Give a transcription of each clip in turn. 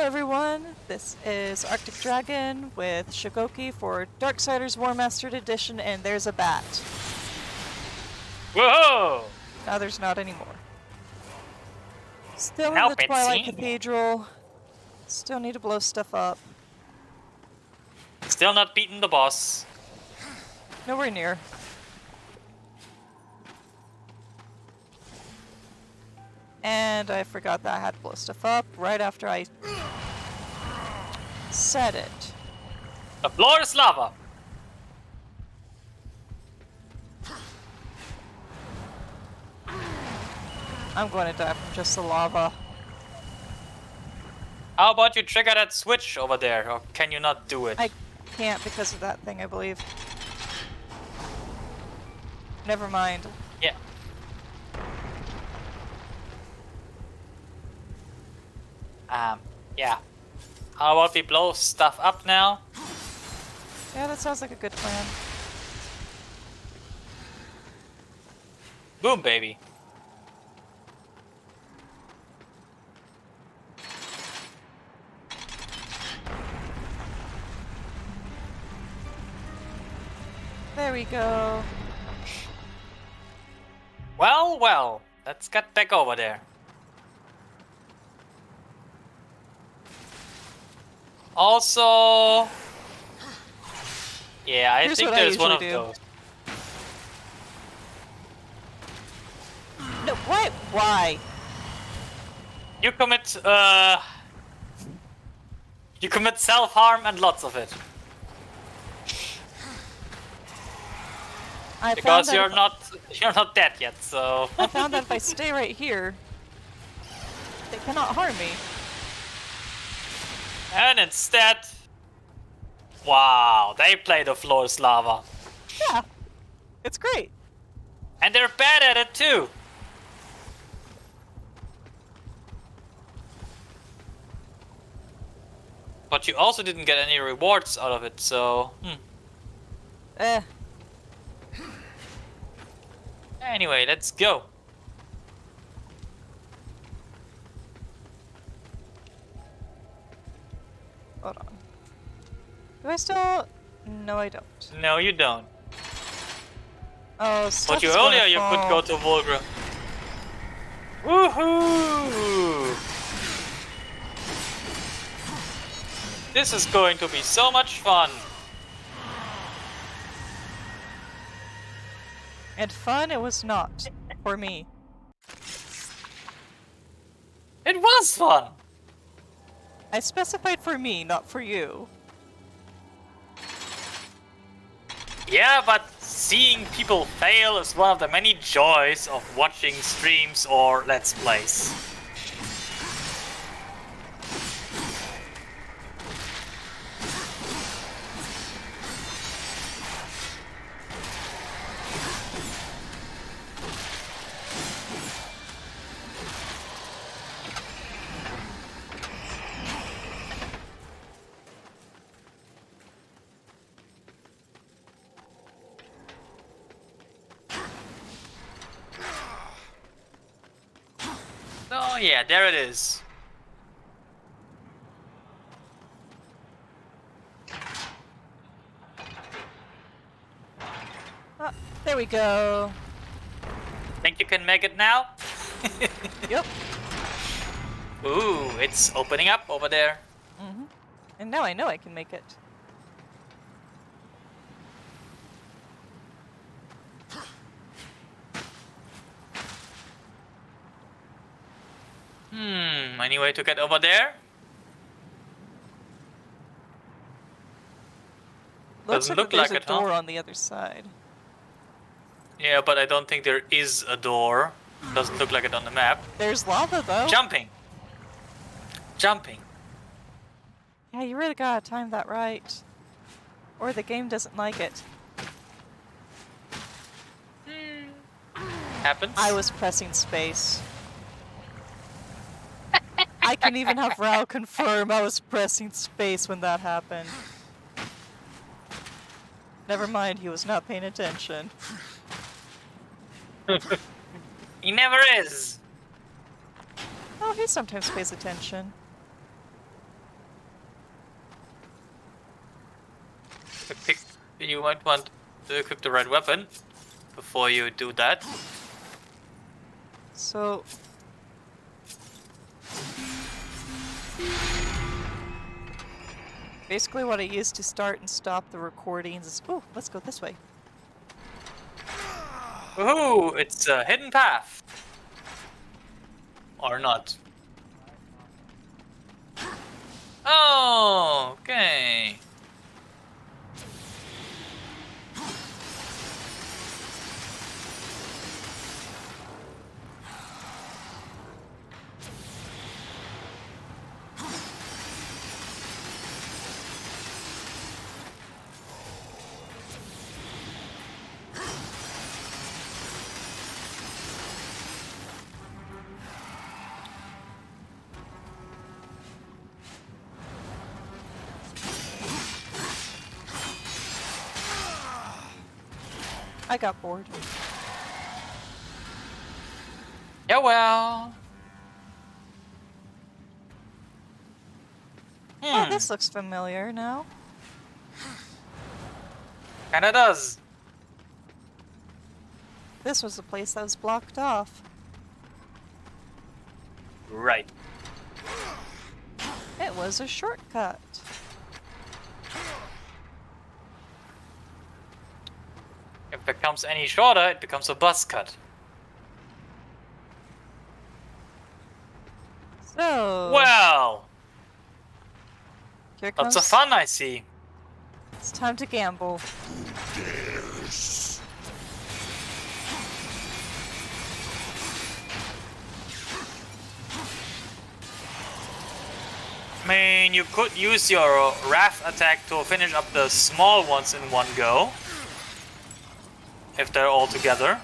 everyone, this is Arctic Dragon with Shigoki for Darksiders Warmastered Edition, and there's a bat. Whoa! Now there's not anymore. Still Help in the Twilight? Cathedral. Still need to blow stuff up. Still not beating the boss. Nowhere near. And I forgot that I had to blow stuff up right after I said it. The floor is lava. I'm going to die from just the lava. How about you trigger that switch over there, or can you not do it? I can't because of that thing, I believe. Never mind. Yeah. Um, yeah. How about we blow stuff up now? Yeah, that sounds like a good plan. Boom, baby. There we go. Well, well. Let's get back over there. Also... Yeah, I Here's think what I there's one of do. those. No, what? Why? You commit, uh... You commit self-harm and lots of it. I Because you're not, you're not dead yet, so... I found that if I stay right here, they cannot harm me. And instead... Wow, they play the floor lava. Yeah, it's great. And they're bad at it too. But you also didn't get any rewards out of it, so... Hmm. Eh, Anyway, let's go. hold on. Still? No, I don't. No, you don't. Oh, But you earlier you could go to Volgra. Woohoo! This is going to be so much fun. And fun it was not for me. It was fun. I specified for me, not for you. Yeah, but seeing people fail is one of the many joys of watching streams or Let's Plays. Yeah, there it is. Ah, there we go. Think you can make it now? Yep. Ooh, it's opening up over there. hmm And now I know I can make it. Hmm, any way to get over there? Looks Doesn't like look there's like a it, huh? door on the other side. Yeah, but I don't think there is a door. Doesn't look like it on the map. There's lava though. Jumping! Jumping. Yeah, you really gotta time that right. Or the game doesn't like it. Hmm. Happens. I was pressing space. I can even have Rao confirm I was pressing space when that happened. Never mind, he was not paying attention. he never is. Oh, he sometimes pays attention. Pick, you might want to equip the right weapon before you do that. So... Basically, what I use to start and stop the recordings is. Oh, let's go this way. Ooh, it's a hidden path. Or not. Oh, okay. I got bored. Yeah, well. Oh, Hmm, this looks familiar now. kinda does. This was the place that was blocked off. Right. It was a shortcut. If it becomes any shorter, it becomes a bus cut. So. Well, here comes. lots of fun, I see. It's time to gamble. I mean, you could use your uh, Wrath attack to finish up the small ones in one go. If they're all together.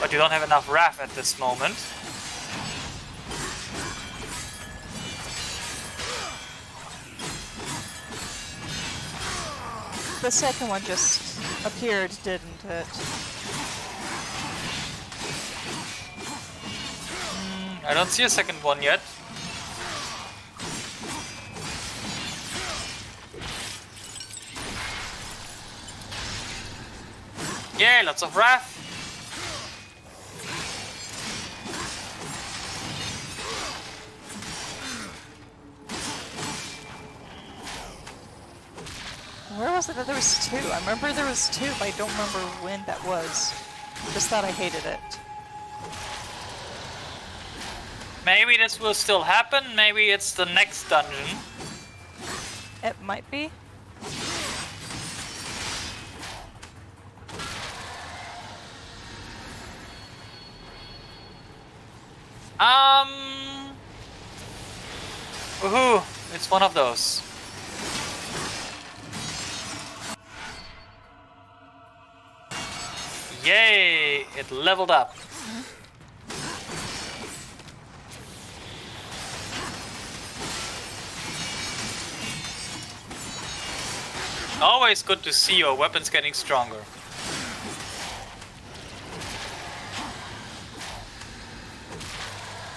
But you don't have enough Wrath at this moment. The second one just appeared, didn't it? Hmm, I don't see a second one yet. Yeah, lots of Wrath. Where was it that there was two? I remember there was two, but I don't remember when that was. Just thought I hated it. Maybe this will still happen. Maybe it's the next dungeon. It might be. Um. Woohoo! It's one of those. Yay! It leveled up. Always good to see your weapons getting stronger.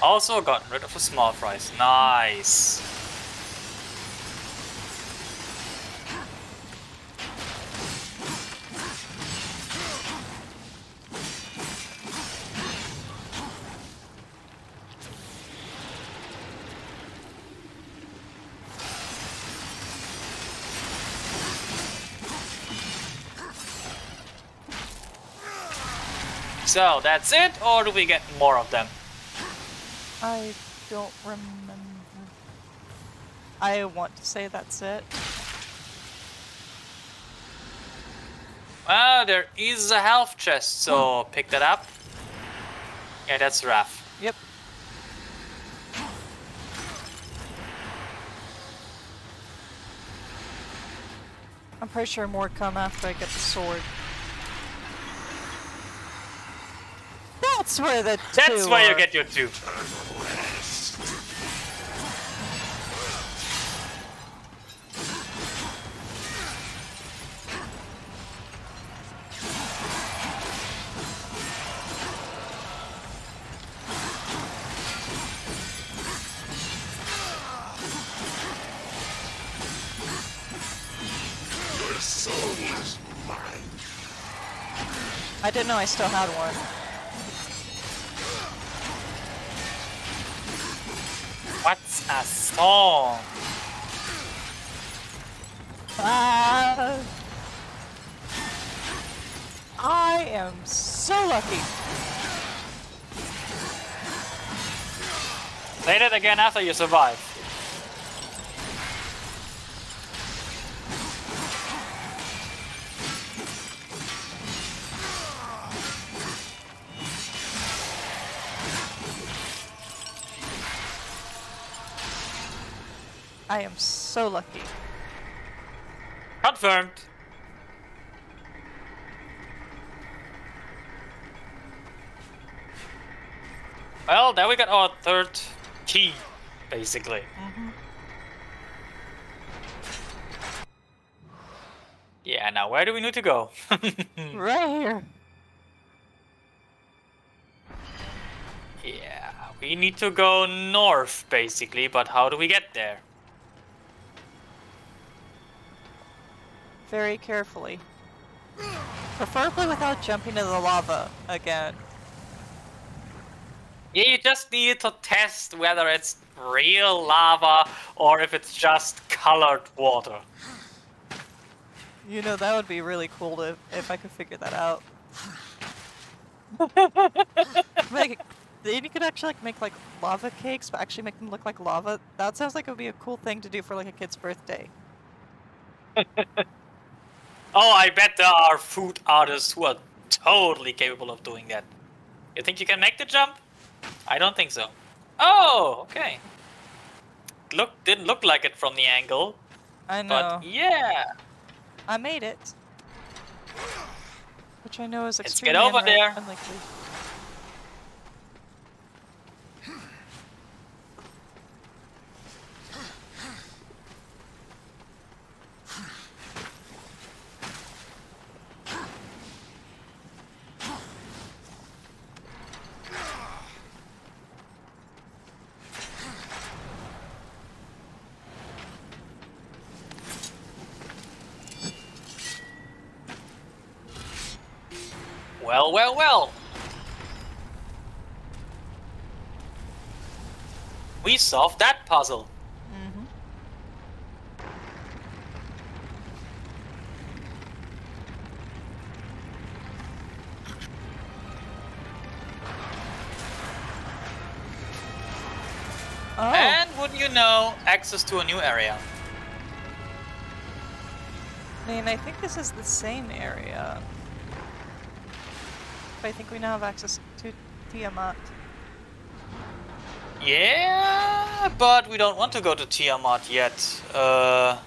Also gotten rid of a small fries. Nice. So that's it, or do we get more of them? I don't remember. I want to say that's it. Well, there is a health chest, so hmm. pick that up. Yeah, that's Raph. Yep. I'm pretty sure more come after I get the sword. That's where the That's where are. you get your two. I didn't know I still had one. A song? Ah. I am so lucky. Say it again after you survive. I am so lucky. Confirmed. Well, there we got our third key, basically. Mm-hmm. Yeah, now where do we need to go? Right here. yeah, we need to go north, basically, but how do we get there? Very carefully. Preferably without jumping into the lava again. Yeah, you just need to test whether it's real lava or if it's just colored water. You know, that would be really cool to, if I could figure that out. like, then you could actually like make like lava cakes, but actually make them look like lava. That sounds like it would be a cool thing to do for like a kid's birthday. Oh, I bet there are food artists who are totally capable of doing that. You think you can make the jump? I don't think so. Oh, okay. Look, didn't look like it from the angle, I know. but yeah. I made it. Which I know is Let's extremely get over there. unlikely. Well, well, well. We solved that puzzle. hmm Oh, And wouldn't you know, access to a new area. I mean, I think this is the same area. I think we now have access to Tiamat. Yeah, but we don't want to go to Tiamat yet. Uh,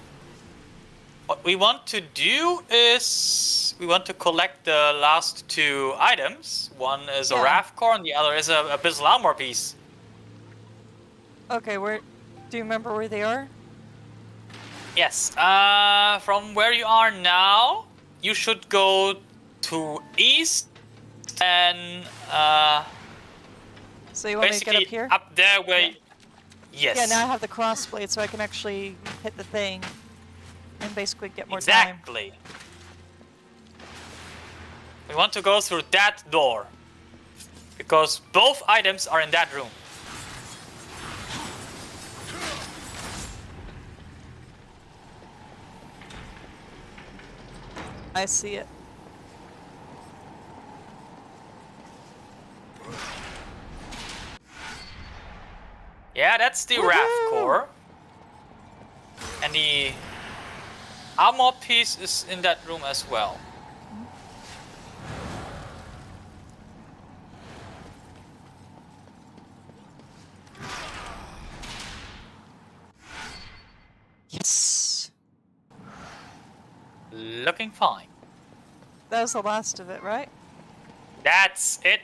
what we want to do is we want to collect the last two items. One is a Yeah. Wrath Core, and the other is a abyssal armor piece. Okay, where? Do you remember where they are? Yes. Uh, from where you are now, you should go to east and uh, So you want me to get up here? up there where. Yeah. Yes. Yeah, now I have the crossblade, so I can actually hit the thing and basically get more time. exactly. We want to go through that door because both items are in that room. I see it. Yeah, that's the Wrath Core. And the armor piece is in that room as well. Yes. Looking fine. That was the last of it, right? That's it.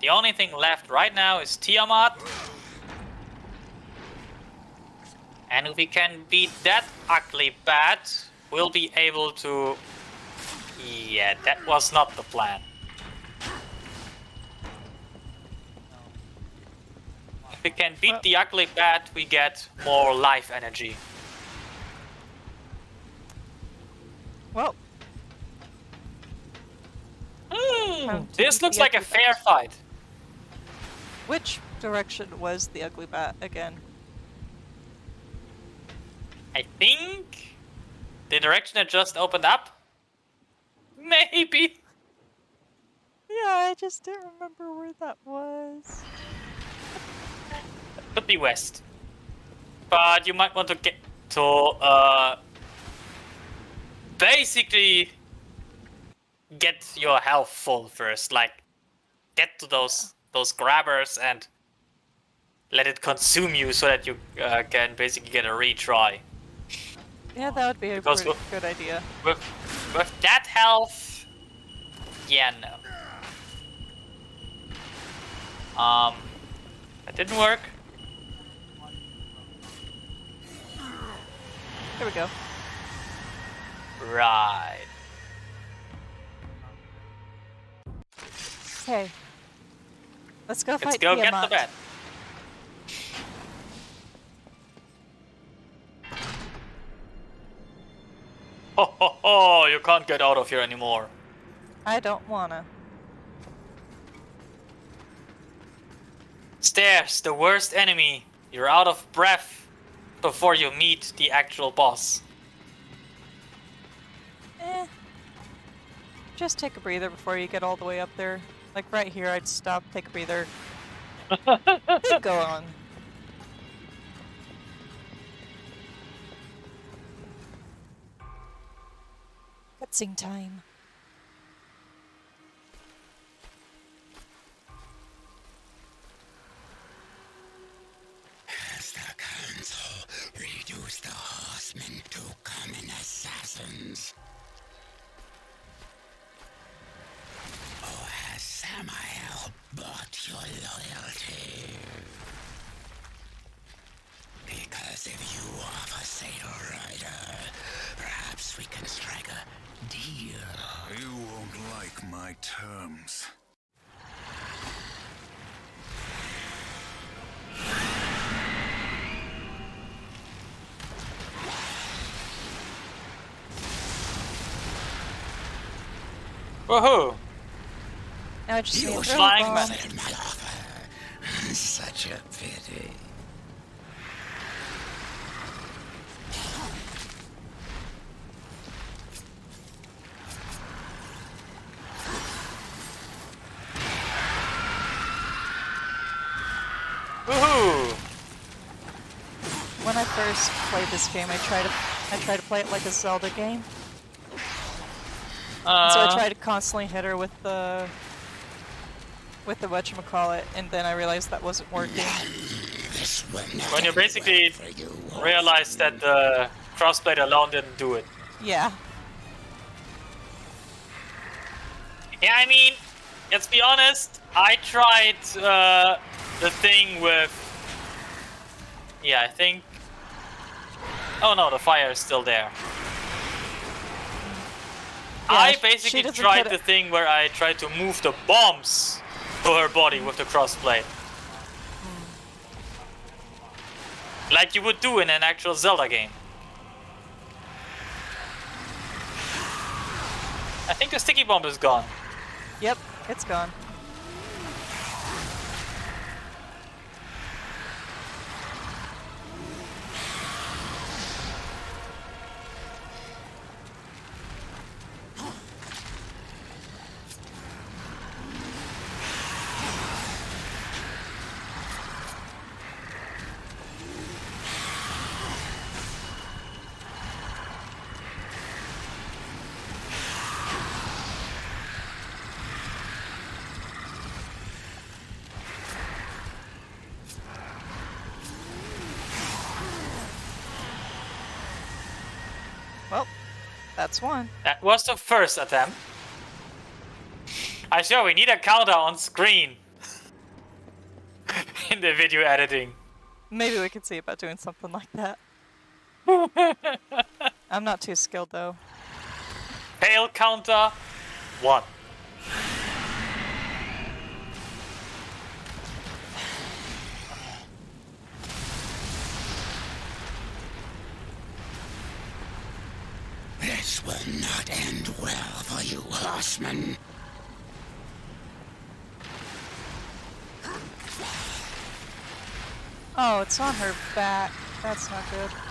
The only thing left right now is Tiamat. And if we can beat that ugly bat, we'll be able to... Yeah, that was not the plan. If we can beat the ugly bat, we get more life energy. Well, Hmm. This looks like a fair bat. fight. Which direction was the ugly bat again? I think the direction that just opened up. Maybe. Yeah, I just didn't remember where that was. Could be west. But you might want to get to uh basically get your health full first. Like get to those those grabbers and let it consume you so that you uh, can basically get a retry. Yeah, that would be a Because pretty wh- good idea. With with that health, yeah, no. Um, that didn't work. Here we go. Right. Okay. Let's go Let's fight go get the Tiamat. Ho ho ho! You can't get out of here anymore. I don't wanna. Stairs, the worst enemy. You're out of breath before you meet the actual boss. Eh. Just take a breather before you get all the way up there. Like right here, I'd stop, take a breather, go on. Cutscene time. Woohoo! Now I just You need a should Flying bomb. man. my offer. Such a pity. Woohoo! When I first played this game, I tried to I tried to play it like a Zelda game. Uh, so I tried to constantly hit her with the with the whatchamacallit, and then I realized that wasn't working. This will not when you end well basically for you, realize that the crossblade alone didn't do it. Yeah. Yeah, I mean, let's be honest. I tried uh, the thing with. Yeah, I think. Oh no, the fire is still there. I Yeah, basically tried the thing where I tried to move the bombs to her body with the crossblade. Like you would do in an actual Zelda game. I think the sticky bomb is gone. Yep, it's gone. Well, that's one. That was the first attempt. I sure we need a counter on screen in the video editing. Maybe we could see about doing something like that. I'm not too skilled though. Fail counter one. This will not end well for you, horsemen. Oh, it's on her back. That's not good.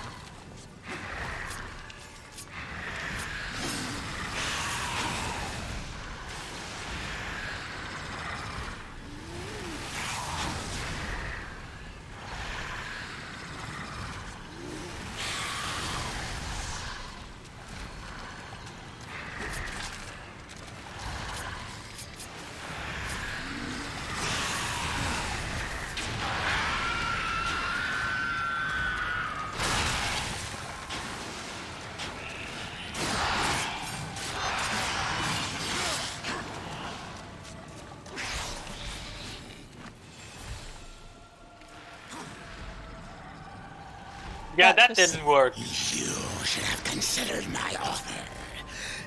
That that didn't work. You should have considered my offer.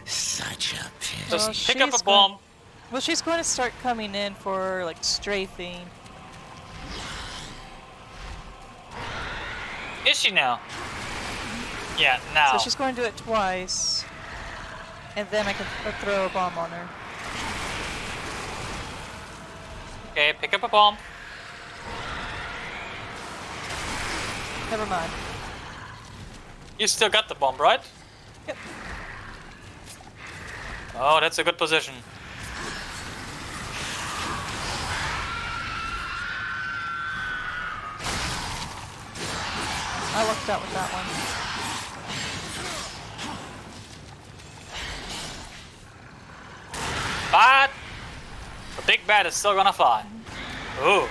Such a pity. Just Well, pick up she's a going- bomb. Well, she's going to start coming in for like strafing. Is she now? Yeah, now. So she's going to do it twice. And then I can uh, throw a bomb on her. Okay, pick up a bomb. Never mind. You still got the bomb, right? Yep. Oh, that's a good position. I lucked out with that one. But the big bat is still gonna fly. Ooh.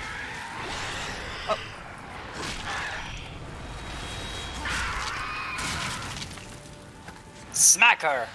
Smack her.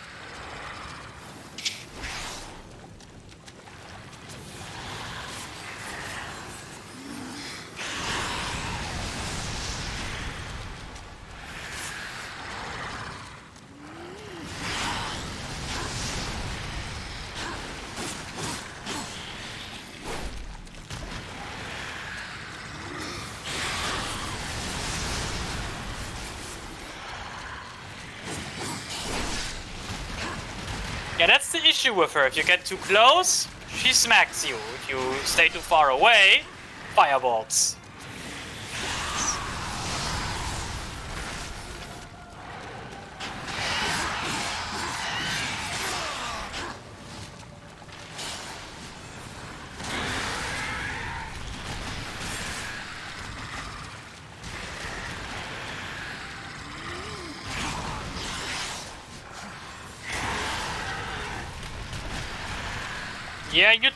Yeah, that's the issue with her. If you get too close, she smacks you. If you stay too far away, fireballs.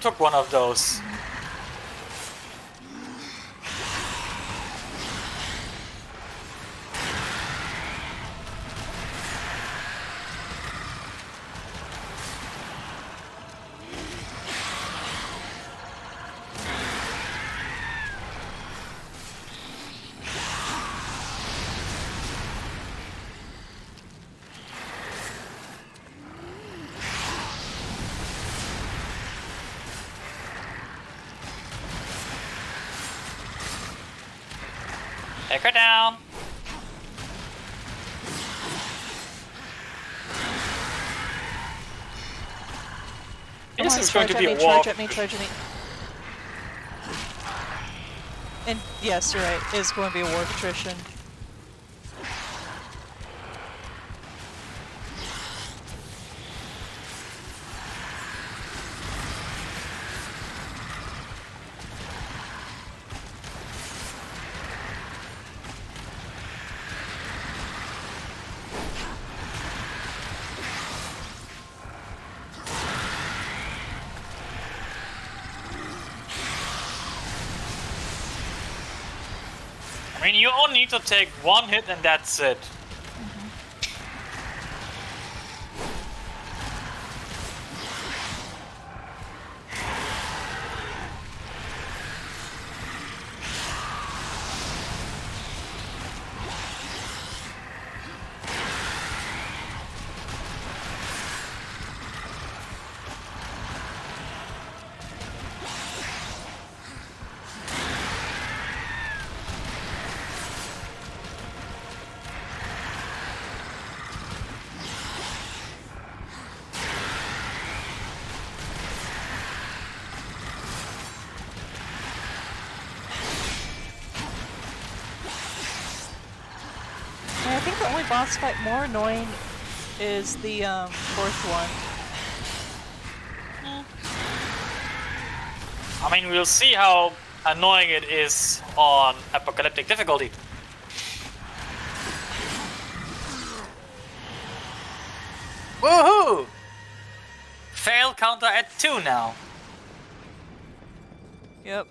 Took one of those. Take her down. Come This on, is going to be at a me, walk. charge at me, charge at me. And yes, you're right. It's going to be a war of attrition. I mean, you only need to take one hit and that's it. Boss fight more annoying is the um, fourth one. I mean, we'll see how annoying it is on apocalyptic difficulty. Woohoo! Fail counter at 2 now. Yep.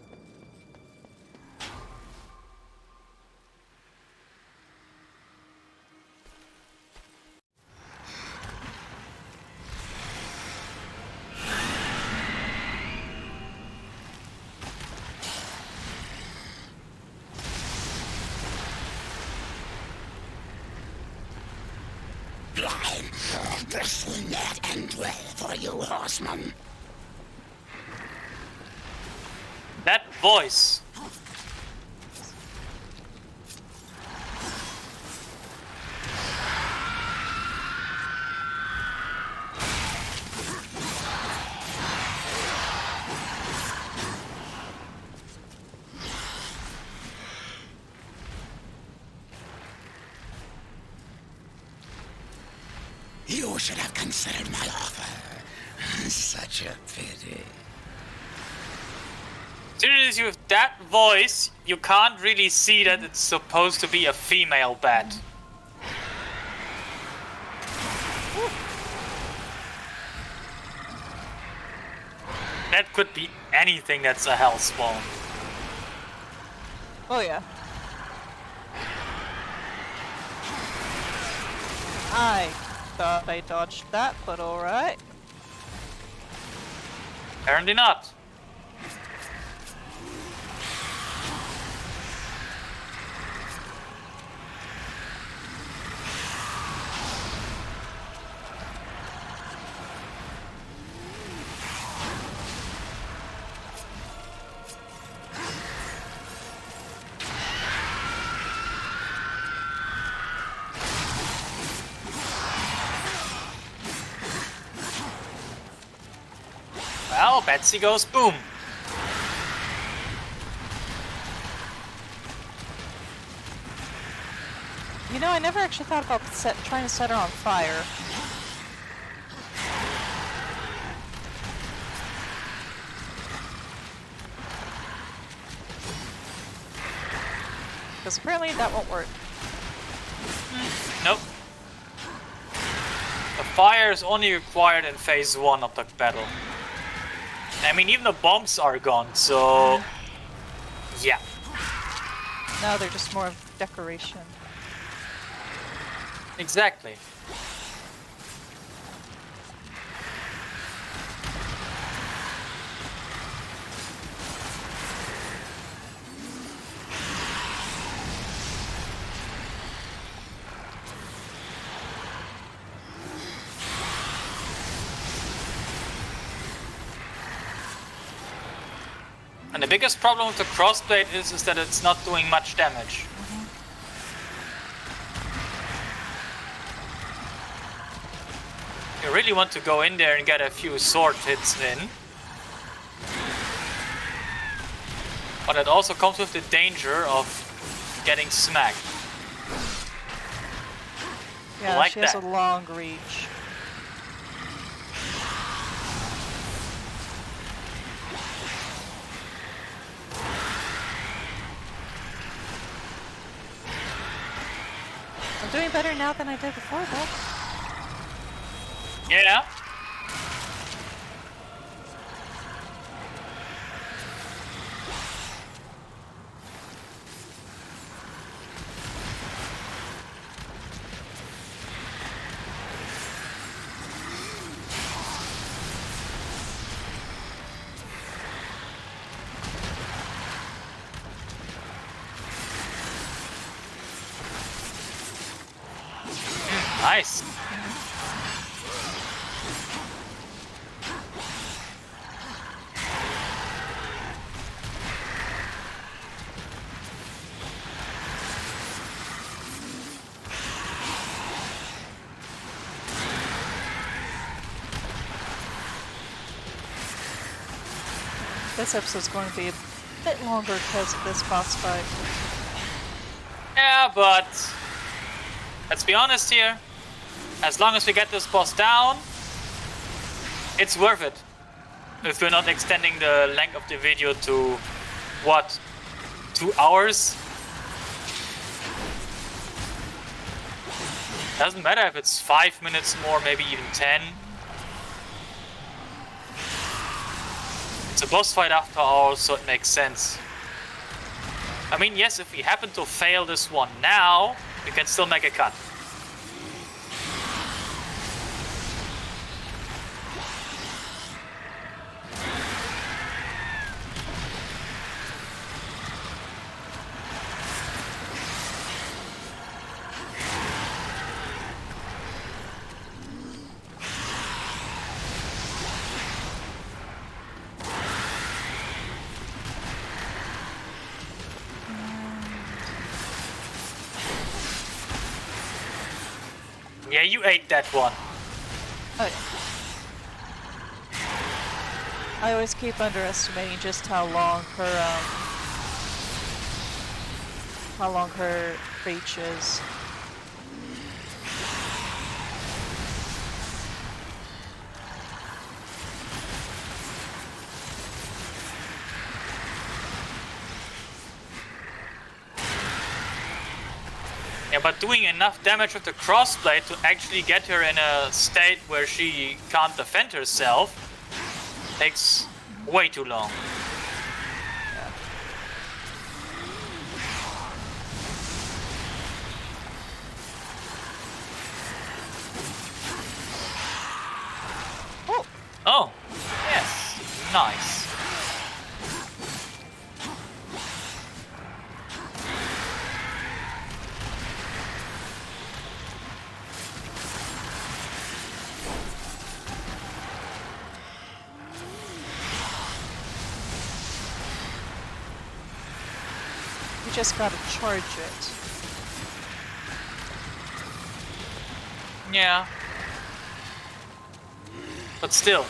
That voice, you can't really see that it's supposed to be a female bat. That could be anything that's a hellspawn. Oh yeah. I thought I dodged that, but alright. Apparently not. Betsy goes boom. You know, I never actually thought about set, trying to set her on fire. Because apparently that won't work. Hmm. Nope. The fire is only required in phase one of the battle. I mean, even the bombs are gone, so... Yeah. Now they're just more of decoration. Exactly. Biggest problem with the crossblade is, is that it's not doing much damage. You really want to go in there and get a few sword hits in. But it also comes with the danger of getting smacked. Yeah, like she has that. a long reach. Doing better now than I did before, though. Yeah. Nice. This episode's going to be a bit longer because of this boss fight. Yeah, but Let's be honest here. As long as we get this boss down, it's worth it. If we're not extending the length of the video to, what, two hours? Doesn't matter if it's five minutes more, maybe even ten. It's a boss fight after all, so it makes sense. I mean, yes, if we happen to fail this one now, we can still make a cut. Yeah, you ate that one. I always keep underestimating just how long her um, how long her reach is. Yeah, but doing enough damage with the crossblade to actually get her in a state where she can't defend herself takes way too long. Oh, Oh, yes, nice. you just gotta charge it. Yeah. But still.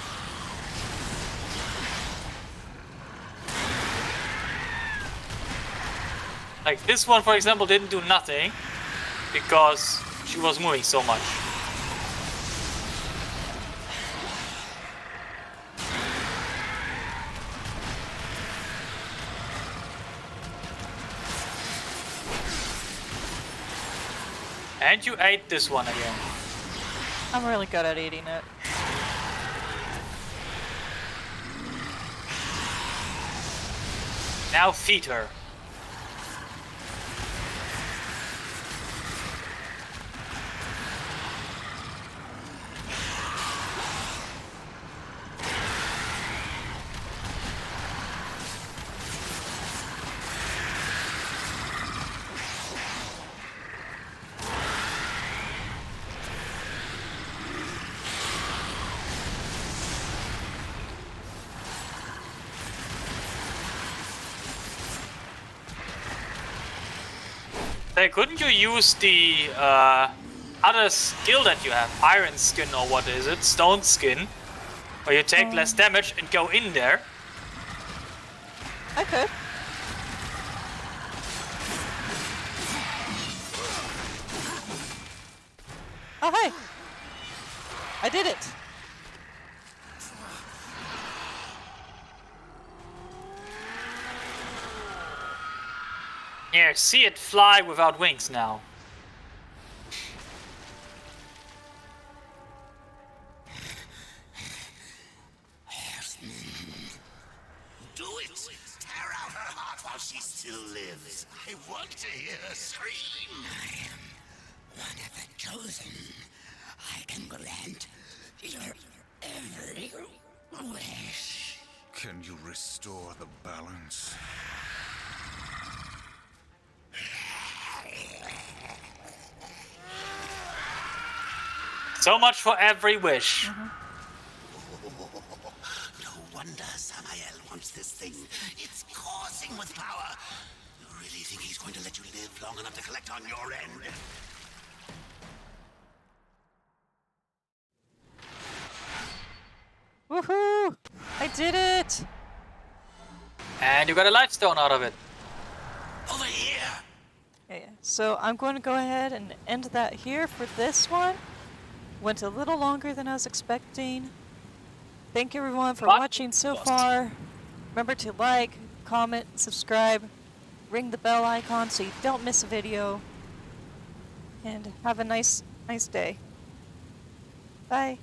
Like this one, for example, didn't do nothing because she was moving so much. You ate this one again. I'm really good at eating it. Now feed her. Hey, couldn't you use the uh, other skill that you have? Iron skin or what is it? Stone skin? Where you take less damage and go in there. I could. Oh, hey! I did it! Yeah, see it fly without wings now. Do it! Tear out her heart while she still lives. I want to hear her scream. I am one of the chosen. I can grant your every wish. Can you restore the balance? So much for every wish. No wonder Samael wants this thing. It's coursing with power. You really think he's going to let you live long enough to collect on your end? Woohoo! I did it! And you got a life stone out of it. Over here! Yeah, so I'm going to go ahead and end that here for this one. Went a little longer than I was expecting. Thank you everyone for watching so Lost. far. Remember to like, comment, subscribe, ring the bell icon so you don't miss a video. And have a nice, nice day. Bye.